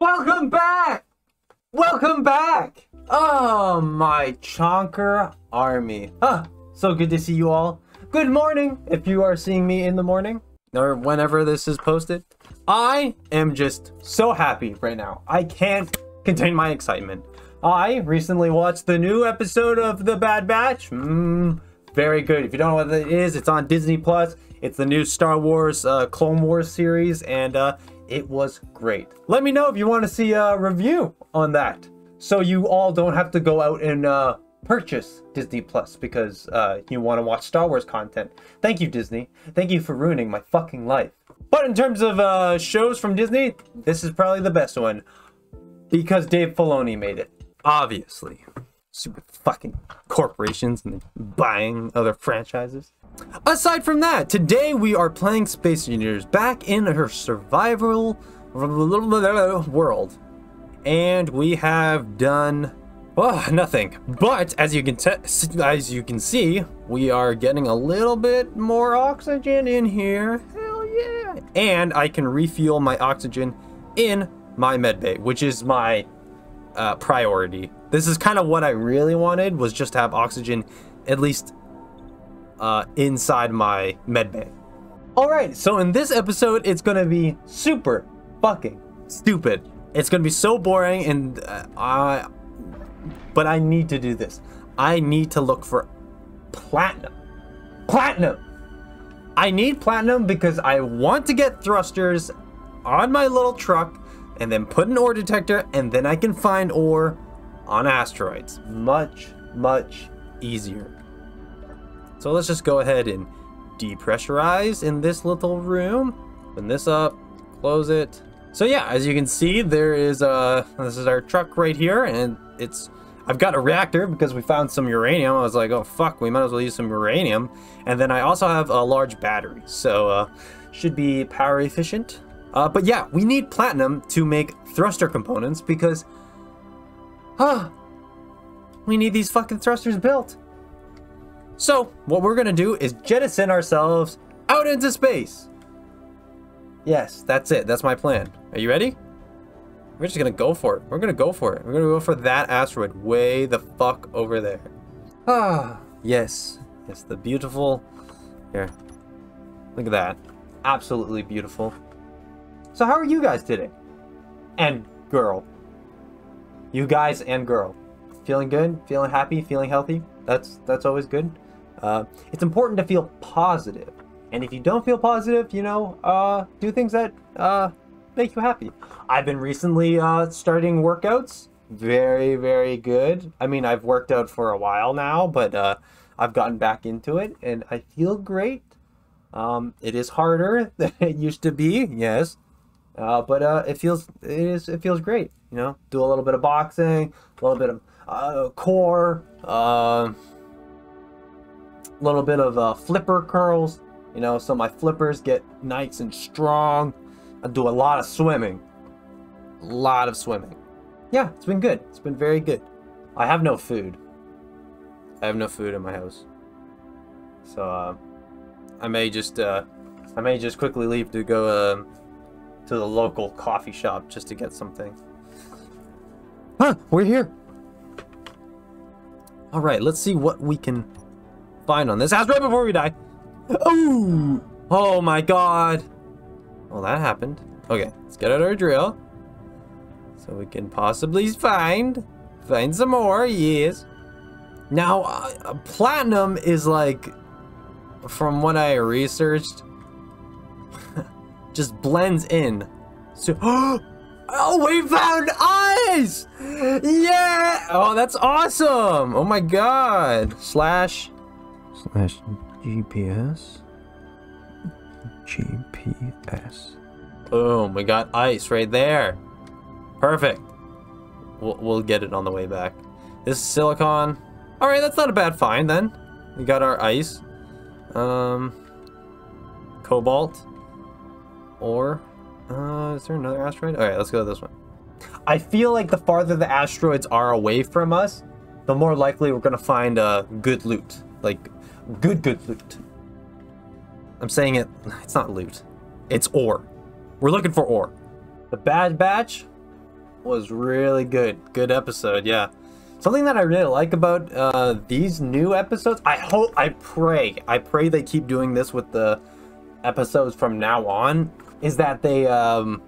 Welcome back! Welcome back! Oh, my Chonker army. Ah, so good to see you all. Good morning if you are seeing me in the morning or whenever this is posted. I am just so happy right now. I can't contain my excitement. I recently watched the new episode of The Bad Batch. Mmm, very good. If you don't know what it is, it's on Disney Plus. It's the new Star Wars uh, Clone Wars series, and uh, it was great. Let me know if you want to see a review on that, so you all don't have to go out and uh, purchase Disney Plus because uh, you want to watch Star Wars content. Thank you, Disney. Thank you for ruining my fucking life. But in terms of uh, shows from Disney, this is probably the best one because Dave Filoni made it. Obviously. Super fucking corporations and buying other franchises. Aside from that, today we are playing Space Engineers back in her survival world. And we have done oh, nothing. But as you can as you can see, we are getting a little bit more oxygen in here. Hell yeah. And I can refuel my oxygen in my medbay, which is my uh, priority. This is kind of what I really wanted was just to have oxygen at least uh, inside my medbay. All right, so in this episode, it's gonna be super fucking stupid. It's gonna be so boring, and uh, I, but I need to do this. I need to look for platinum. Platinum. I need platinum because I want to get thrusters on my little truck and then put an ore detector and then I can find ore on asteroids. Much, much easier. So let's just go ahead and depressurize in this little room. Open this up, close it. So yeah, as you can see, there is a, this is our truck right here, and it's I've got a reactor because we found some uranium. I was like, oh fuck, we might as well use some uranium. And then I also have a large battery, so uh, should be power efficient. Uh, but yeah, we need platinum to make thruster components because, huh, we need these fucking thrusters built. So, what we're gonna do is jettison ourselves out into space. Yes, that's it. That's my plan. Are you ready? We're just gonna go for it. We're gonna go for it. We're gonna go for that asteroid way the fuck over there. Ah, yes. Yes, the beautiful... Here. Look at that. Absolutely beautiful. So how are you guys today? And girl. You guys and girl. Feeling good? Feeling happy? Feeling healthy? That's that's always good. Uh, it's important to feel. And if you don't feel positive, you know, uh, do things that uh, make you happy. I've been recently uh, starting workouts. Very, very good. I mean, I've worked out for a while now, but uh, I've gotten back into it and I feel great. Um, it is harder than it used to be, yes. Uh, but uh, it feels it is it feels great. You know, do a little bit of boxing, a little bit of uh, core, uh, little bit of uh, flipper curls, you know, so my flippers get nice and strong. I do a lot of swimming. A lot of swimming. Yeah, it's been good. It's been very good. I have no food. I have no food in my house. So, uh, I may just, uh, I may just quickly leave to go, uh, to the local coffee shop just to get something. Huh, we're here. All right, let's see what we can find on this house right before we die. Oh, oh my God. Well, that happened. Okay, let's get out our drill. So we can possibly find, find some more, yes. Now, uh, platinum is like, from what I researched, just blends in. So, oh, we found ice! Yeah! Oh, that's awesome! Oh my god! Slash slash GPS. GPS. Boom, we got ice right there. Perfect. We'll, we'll get it on the way back. This is silicon. Alright, that's not a bad find then. We got our ice. Um, cobalt. Or, uh, is there another asteroid? Alright, let's go to this one. I feel like the farther the asteroids are away from us, the more likely we're to find uh, good loot. Like, good, good loot. I'm saying it, it's not loot. It's ore. We're looking for ore. The Bad Batch was really good. Good episode, yeah. Something that I really like about uh, these new episodes, I hope, I pray, I pray they keep doing this with the episodes from now on, is that they um,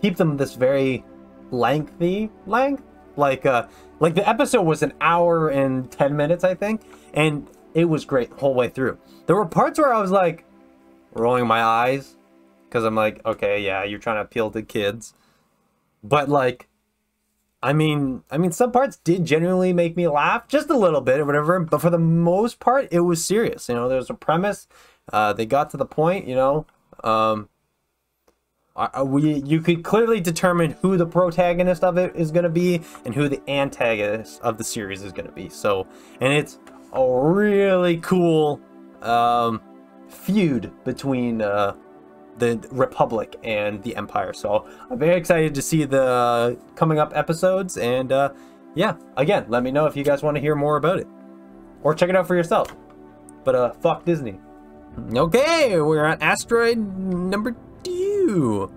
keep them this very lengthy length. Like, uh, like the episode was an hour and 10 minutes, I think, and it was great the whole way through. There were parts where I was like rolling my eyes because I'm like, okay, yeah, you're trying to appeal to kids, but like I mean, I mean, some parts did genuinely make me laugh, just a little bit or whatever. But for the most part, it was serious. You know, there was a premise. Uh, they got to the point. You know, um, we you could clearly determine who the protagonist of it is going to be and who the antagonist of the series is going to be. So, and it's a really cool um, feud between uh, the Republic and the Empire. So I'm very excited to see the coming up episodes. And uh, yeah, again, let me know if you guys want to hear more about it or check it out for yourself. But uh, fuck Disney. Okay, we're on asteroid number two.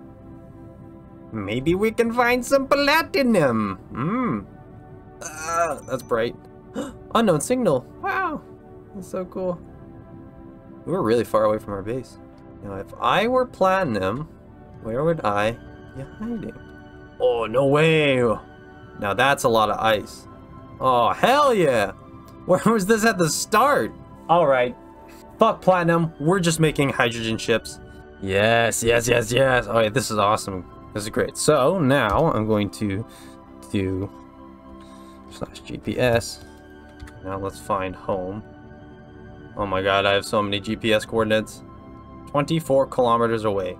Maybe we can find some platinum. Hmm. Uh, that's bright. Unknown signal. Wow. That's so cool. We're really far away from our base. Now, if I were platinum, where would I be hiding? Oh, no way! Now that's a lot of ice. Oh, hell yeah! Where was this at the start? Alright. Fuck platinum. We're just making hydrogen ships. Yes, yes, yes, yes. Alright, this is awesome. This is great. So, now I'm going to do slash GPS. Now let's find home. Oh my god, I have so many GPS coordinates. 24 kilometers away.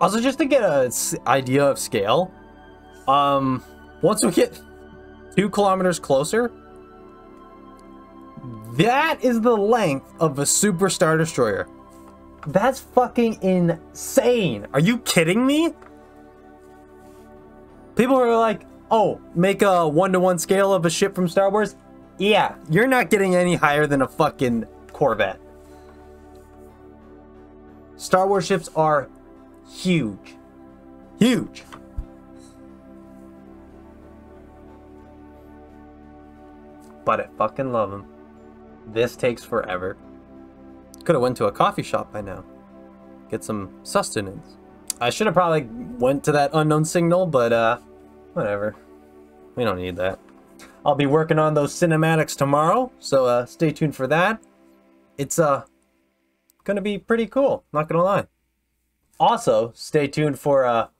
Also, just to get an idea of scale, um, once we get two kilometers closer, that is the length of a Super Star Destroyer. That's fucking insane. Are you kidding me? People are like, oh, make a one-to-one -one scale of a ship from Star Wars? Yeah, you're not getting any higher than a fucking Corvette. Star Wars ships are huge. Huge. But I fucking love them. This takes forever. Could have went to a coffee shop by now. Get some sustenance. I should have probably went to that unknown signal, but uh, whatever. We don't need that. I'll be working on those cinematics tomorrow, so uh, stay tuned for that. It's uh, gonna be pretty cool, not gonna lie. Also, stay tuned for a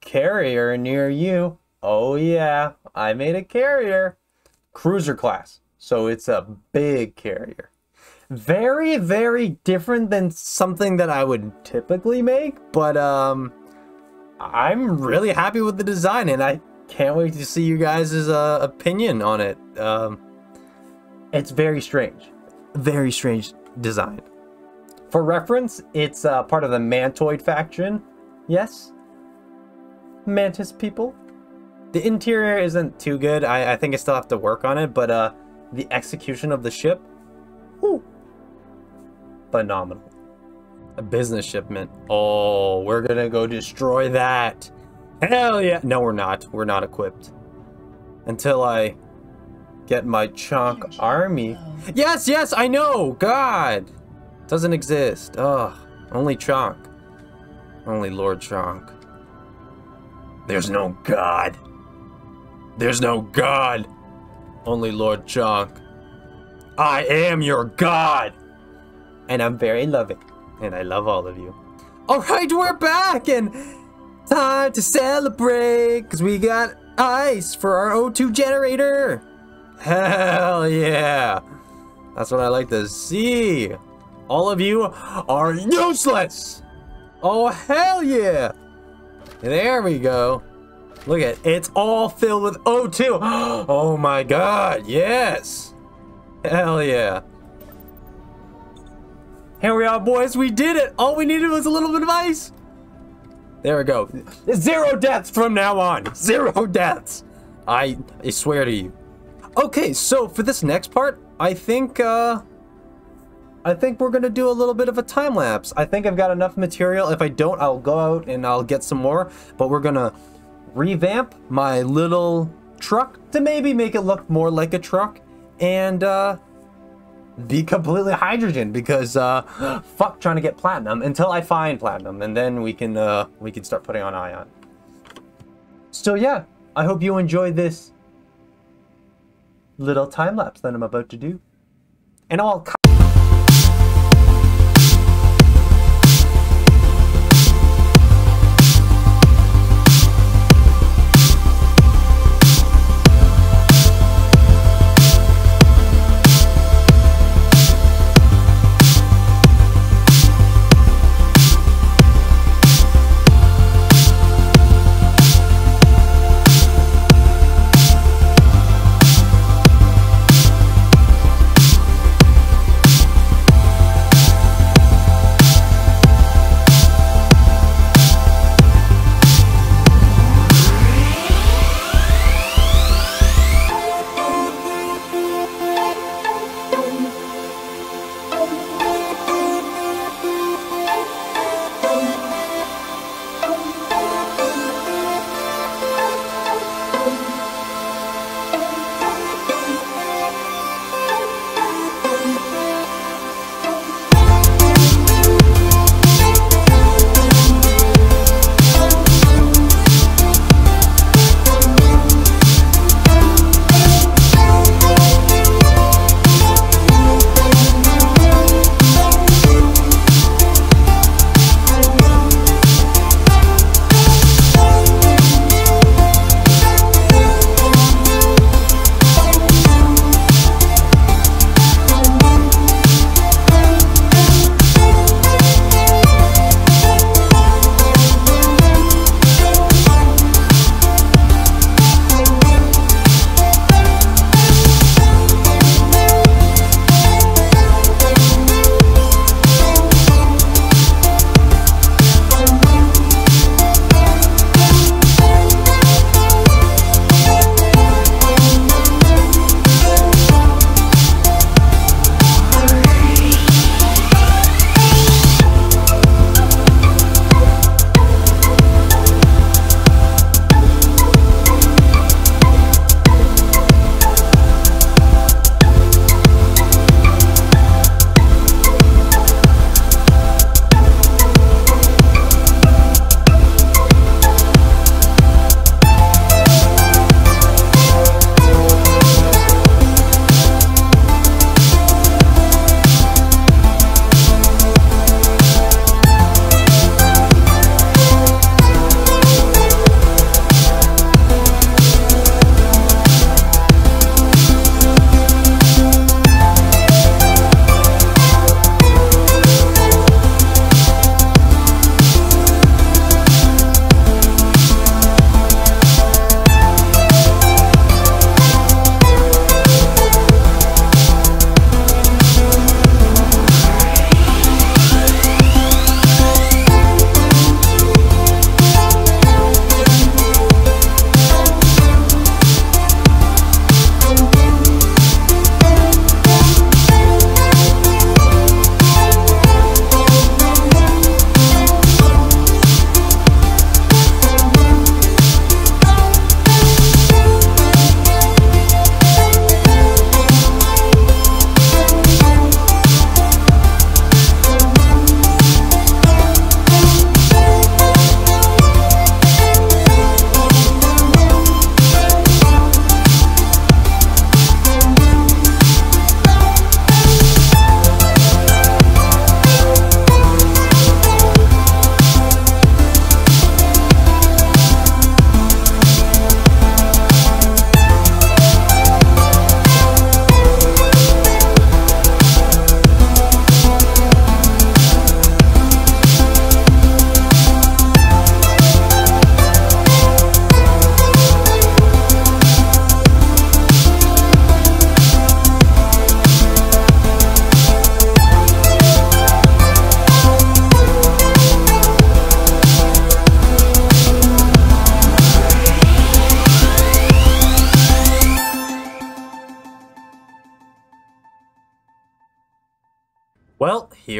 carrier near you. Oh yeah, I made a carrier. Cruiser class. So it's a big carrier. Very, very different than something that I would typically make, but um, I'm really happy with the design and I can't wait to see you guys' uh, opinion on it. Um, it's very strange. Very strange design. For reference, it's uh, part of the Mantoid faction. Yes? Mantis people? The interior isn't too good. I, I think I still have to work on it, but uh, the execution of the ship, whew, phenomenal. A business shipment. Oh, we're gonna go destroy that. Hell yeah. No, we're not. We're not equipped. Until I get my Chonk army. Yes, yes, I know. God. Doesn't exist. Ugh. Only Chonk. Only Lord Chonk. There's no God. There's no God. Only Lord Chonk. I am your God. And I'm very loving. And I love all of you. Alright, we're back and time to celebrate because we got ice for our O2 generator. Hell yeah. That's what I like to see. All of you are useless! Oh, hell yeah! There we go. Look at it. It's all filled with O2. Oh my god, yes! Hell yeah. Here we are, boys. We did it. All we needed was a little bit of ice. There we go. Zero deaths from now on. Zero deaths. I, I swear to you. Okay, so for this next part, I think, uh, I think we're gonna do a little bit of a time lapse. I think I've got enough material. If I don't, I'll go out and I'll get some more. But we're gonna revamp my little truck to maybe make it look more like a truck and uh, be completely hydrogen because uh, fuck trying to get platinum until I find platinum and then we can uh, we can start putting on ion. So yeah, I hope you enjoyed this little time lapse that I'm about to do. And I'll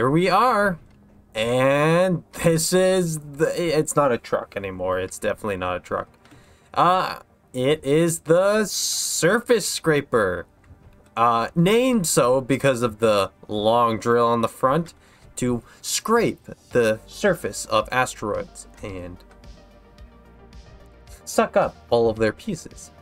here we are. And this is the it's not a truck anymore. It's definitely not a truck. Uh, it is the surface scraper. Uh, named so because of the long drill on the front to scrape the surface of asteroids and suck up all of their pieces.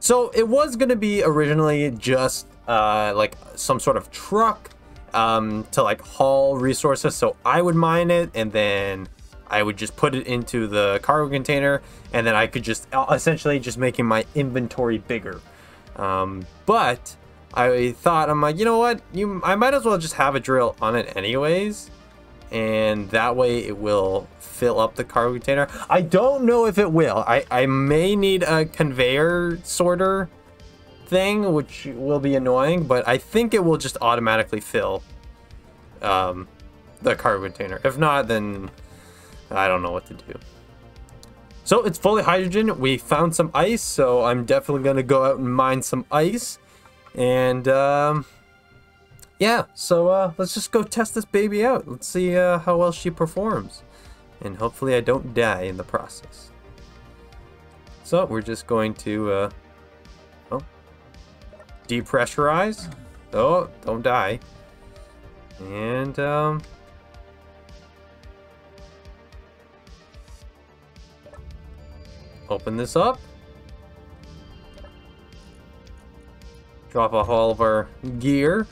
So it was going to be originally just uh, like some sort of truck um, to like haul resources. So I would mine it and then I would just put it into the cargo container and then I could just uh, essentially just making my inventory bigger. Um, but I thought, I'm like, you know what? You, I might as well just have a drill on it anyways. And that way it will fill up the cargo container. I don't know if it will. I, I may need a conveyor sorter thing, which will be annoying, but I think it will just automatically fill um, the cargo container. If not, then I don't know what to do. So it's fully hydrogen. We found some ice, so I'm definitely going to go out and mine some ice. And um, yeah, so uh, let's just go test this baby out. Let's see uh, how well she performs. And hopefully I don't die in the process. So we're just going to uh, depressurize. Oh, don't die. And um, open this up. Drop off all of our gear.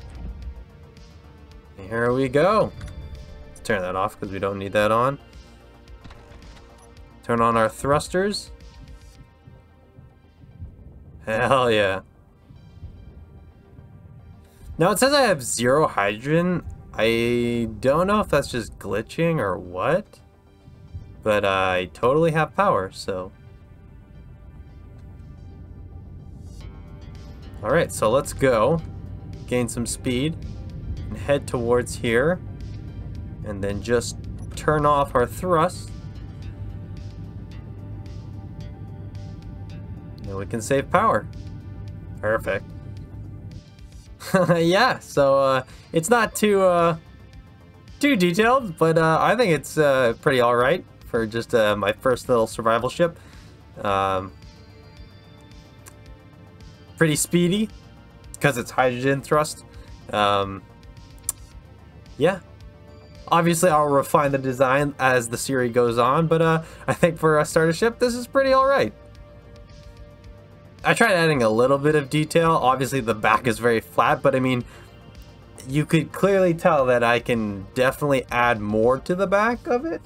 Here we go. Let's turn that off because we don't need that on. Turn on our thrusters. Hell yeah. Now it says I have zero hydrogen. I don't know if that's just glitching or what. But I totally have power, so Alright, so let's go. Gain some speed. And head towards here. And then just turn off our thrust. And we can save power. Perfect. yeah, so uh, it's not too uh, too detailed, but uh, I think it's uh, pretty alright for just uh, my first little survival ship. Um, pretty speedy because it's hydrogen thrust. Um, yeah. Obviously, I'll refine the design as the series goes on, but uh, I think for a starter ship, this is pretty alright. I tried adding a little bit of detail. Obviously, the back is very flat, but I mean, you could clearly tell that I can definitely add more to the back of it.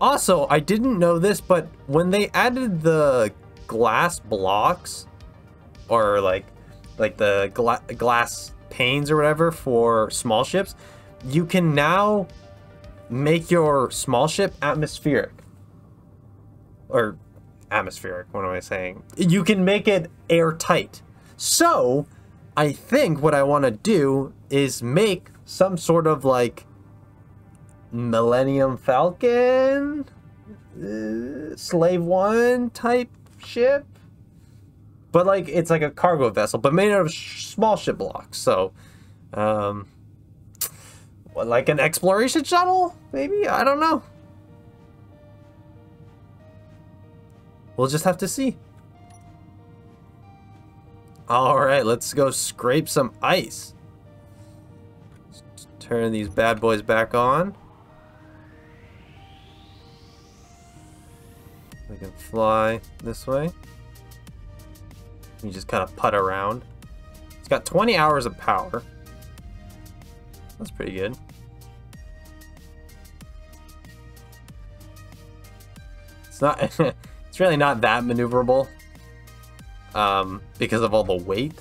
Also, I didn't know this, but when they added the glass blocks or like like the gla glass panes or whatever for small ships, you can now make your small ship atmospheric. Or atmospheric, what am I saying? You can make it airtight. So, I think what I want to do is make some sort of like Millennium Falcon, uh, Slave One type ship but like it's like a cargo vessel, but made out of small ship blocks. So, um, what, like an exploration shuttle, maybe? I don't know. We'll just have to see. All right, let's go scrape some ice. turn these bad boys back on. We can fly this way. You just kind of putt around. It's got 20 hours of power. That's pretty good. It's not, really not that maneuverable um, because of all the weight.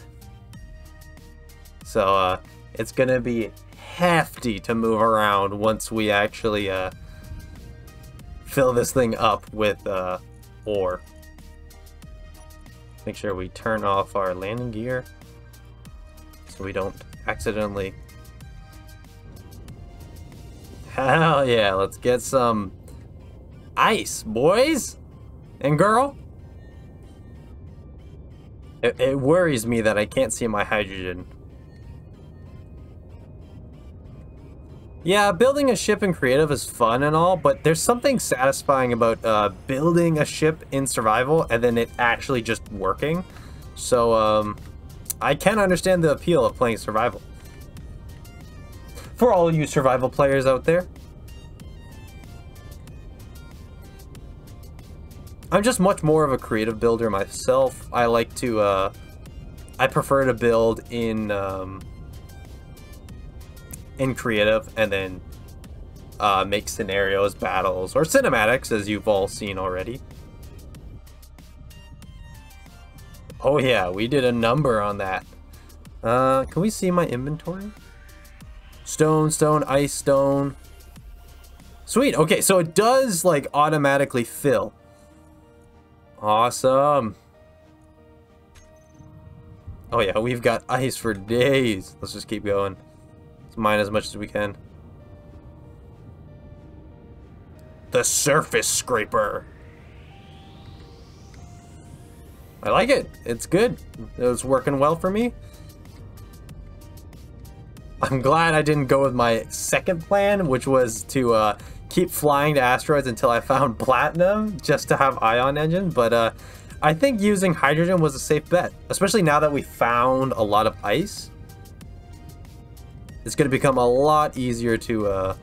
So uh, it's gonna be hefty to move around once we actually uh, fill this thing up with uh, ore. Make sure we turn off our landing gear so we don't accidentally... Hell yeah, let's get some ice, boys and girl. It, it worries me that I can't see my hydrogen. Yeah, building a ship in creative is fun and all, but there's something satisfying about uh, building a ship in survival and then it actually just working. So, um, I can understand the appeal of playing survival. For all you survival players out there. I'm just much more of a creative builder myself. I like to, uh, I prefer to build in, um, in creative and then uh, make scenarios, battles, or cinematics as you've all seen already. Oh yeah, we did a number on that. Uh, can we see my inventory? Stone, stone, ice, stone. Sweet, okay, so it does like automatically fill. Awesome. Oh yeah, we've got ice for days. Let's just keep going. Let's mine as much as we can. The surface scraper. I like it. It's good. It's working well for me. I'm glad I didn't go with my second plan, which was to uh, keep flying to asteroids until I found platinum, just to have ion engine. But uh, I think using hydrogen was a safe bet, especially now that we found a lot of ice it's going to become a lot easier to uh,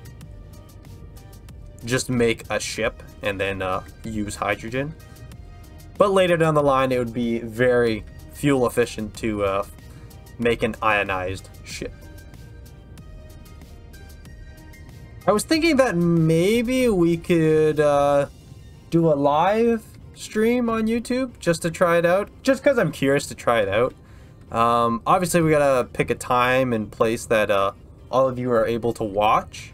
just make a ship and then uh, use hydrogen. But later down the line, it would be very fuel efficient to uh, make an ionized ship. I was thinking that maybe we could uh, do a live stream on YouTube just to try it out. Just because I'm curious to try it out. Um, obviously, we gotta pick a time and place that uh, all of you are able to watch.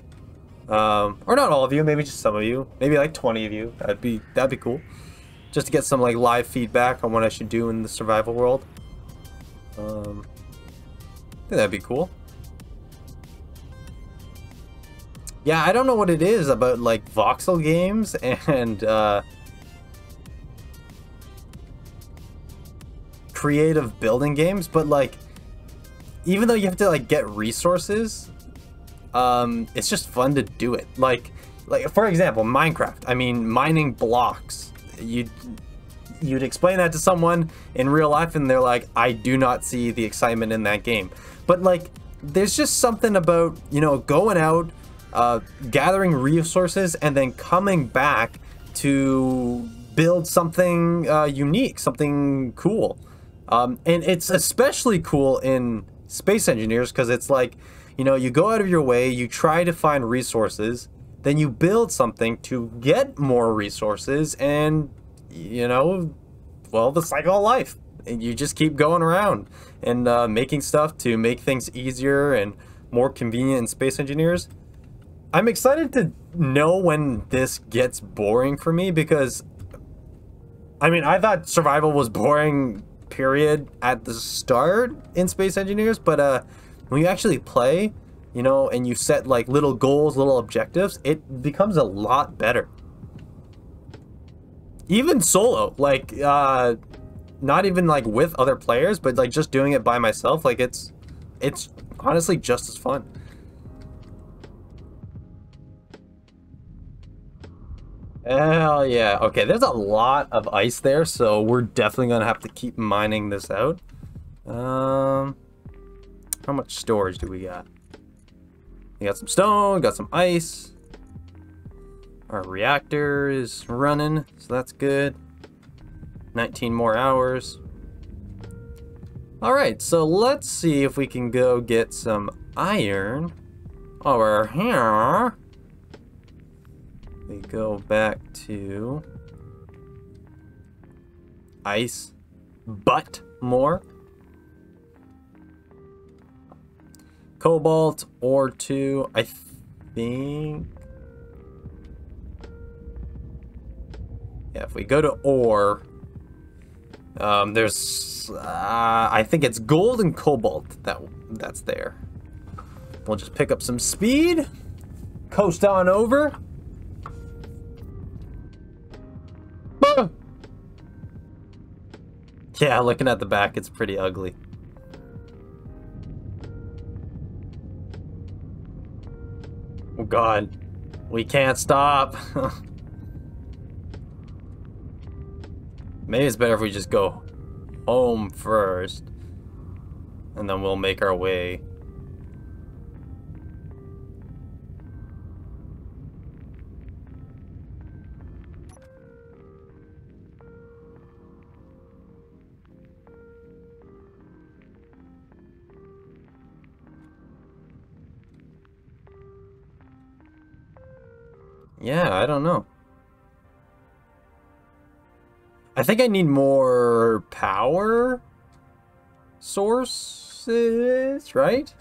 Um, or not all of you, maybe just some of you. Maybe like 20 of you. That'd be that'd be cool. Just to get some like live feedback on what I should do in the survival world. Um, I think that'd be cool. Yeah, I don't know what it is about like voxel games and uh, creative building games, but like even though you have to like get resources, um, it's just fun to do it. Like, like for example, Minecraft. I mean, mining blocks. You you'd explain that to someone in real life, and they're like, I do not see the excitement in that game. But like, there's just something about you know going out, uh, gathering resources, and then coming back to build something uh, unique, something cool. Um, and it's especially cool in space engineers because it's like, you know, you go out of your way, you try to find resources, then you build something to get more resources, and, you know, well, the cycle of life. And you just keep going around and uh, making stuff to make things easier and more convenient in space engineers. I'm excited to know when this gets boring for me because I mean, I thought survival was boring period at the start in Space Engineers, but uh, when you actually play, you know, and you set like little goals, little objectives, it becomes a lot better. Even solo, like, uh, not even like with other players, but like just doing it by myself, like it's, it's honestly just as fun. Hell yeah. Okay, there's a lot of ice there, so we're definitely going to have to keep mining this out. Um, How much storage do we got? We got some stone, got some ice. Our reactor is running, so that's good. 19 more hours. Alright, so let's see if we can go get some iron over here we go back to ice but more. Cobalt or 2 i think. Yeah if we go to ore um, there's uh, i think it's gold and cobalt that that's there. We'll just pick up some speed coast on over Yeah, looking at the back, it's pretty ugly. Oh god. We can't stop. Maybe it's better if we just go home first. And then we'll make our way. Yeah, I don't know. I think I need more power sources, right?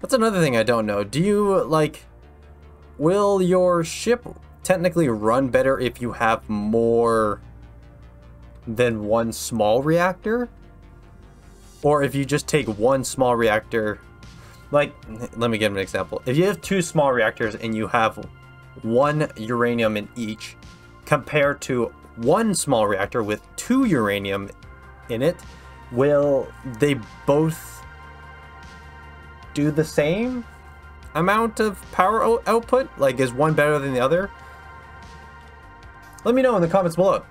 That's another thing I don't know. Do you, like, will your ship technically run better if you have more than one small reactor? Or if you just take one small reactor, like, let me give an example. If you have two small reactors and you have one uranium in each, compared to one small reactor with two uranium in it, will they both do the same amount of power output? Like, is one better than the other? Let me know in the comments below.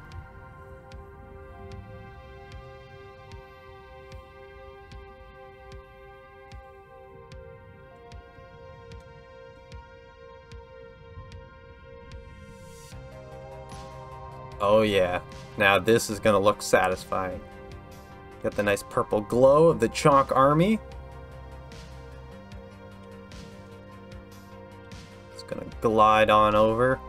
Oh yeah. Now this is gonna look satisfying. Got the nice purple glow of the Chonk army. It's gonna glide on over.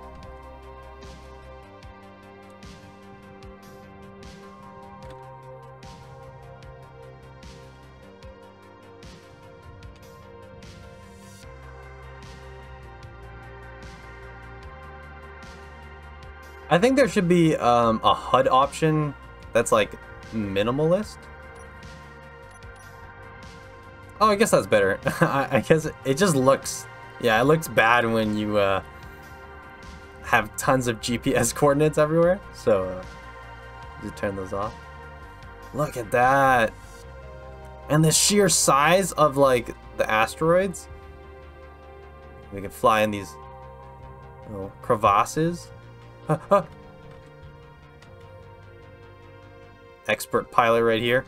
I think there should be um, a HUD option that's like minimalist. Oh, I guess that's better. I, I, guess it just looks, yeah, it looks bad when you uh, have tons of GPS coordinates everywhere. So, uh, just turn those off. Look at that. And the sheer size of like the asteroids. We can fly in these little crevasses. Expert pilot right here.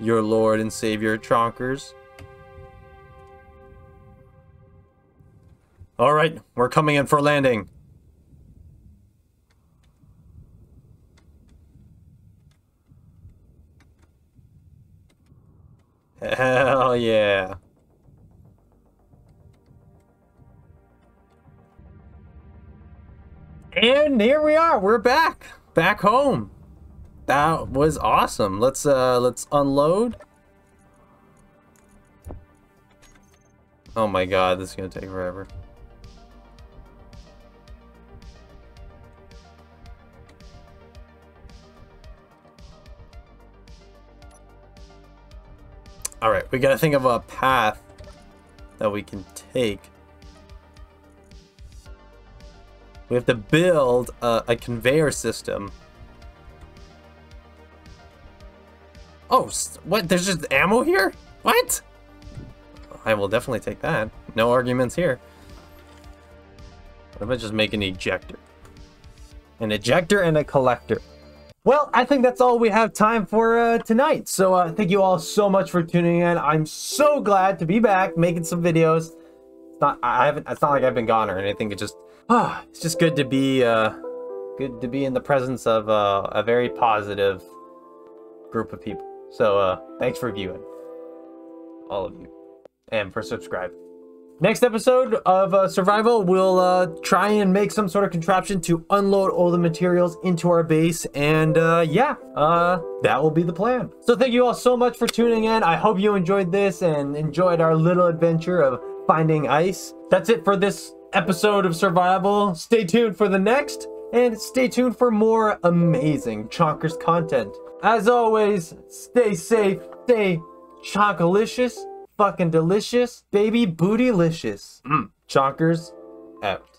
Your lord and savior, Chonkers. Alright, we're coming in for landing. Hell yeah. And here we are. We're back. Back home. That was awesome. Let's uh let's unload. Oh my god, this is gonna take forever. Alright, we gotta think of a path that we can take. We have to build a, a conveyor system. Oh, what? There's just ammo here? What? I will definitely take that. No arguments here. What if I just make an ejector? An ejector and a collector. Well, I think that's all we have time for uh, tonight. So uh, thank you all so much for tuning in. I'm so glad to be back making some videos. It's not I haven't it's not like I've been gone or anything. It just ah, it's just good to be uh, good to be in the presence of uh, a very positive group of people. So uh, thanks for viewing, all of you, and for subscribing. Next episode of uh, Survival, we'll uh, try and make some sort of contraption to unload all the materials into our base. And uh, yeah, uh, that will be the plan. So thank you all so much for tuning in. I hope you enjoyed this and enjoyed our little adventure of finding ice. That's it for this episode of Survival. Stay tuned for the next, and stay tuned for more amazing Chonkers content. As always, stay safe, stay chonkalicious, fucking delicious, baby bootylicious. Mm. Chonkers out.